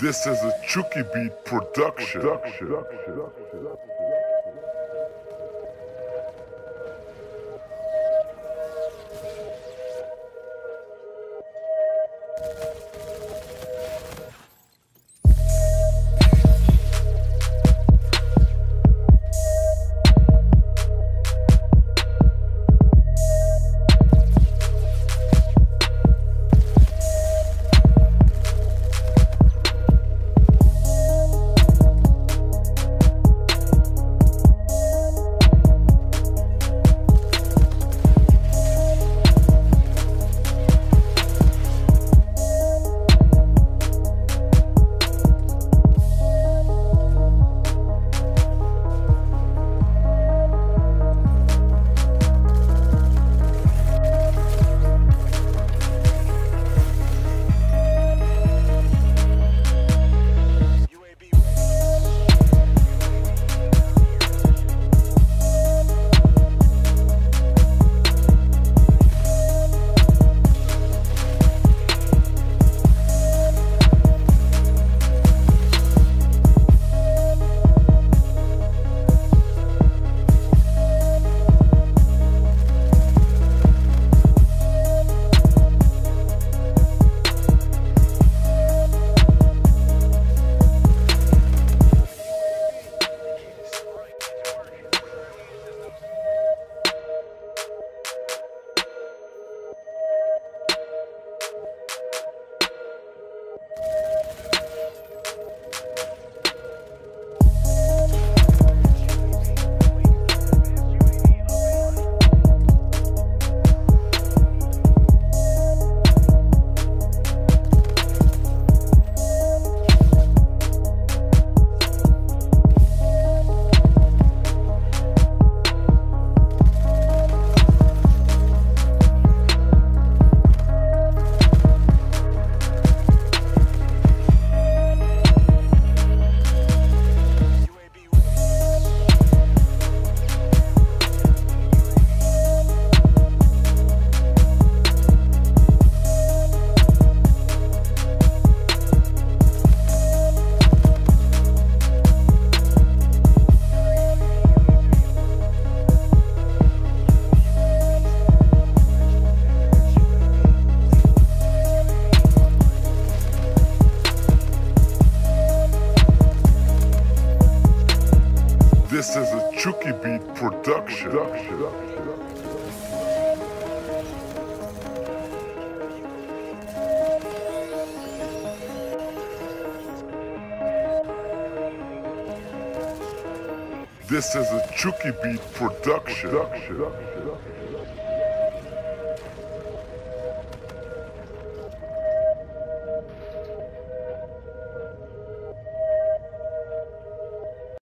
This is a Chucky Beat production. This is a Chucky Beat production. This is a Chucky Beat production.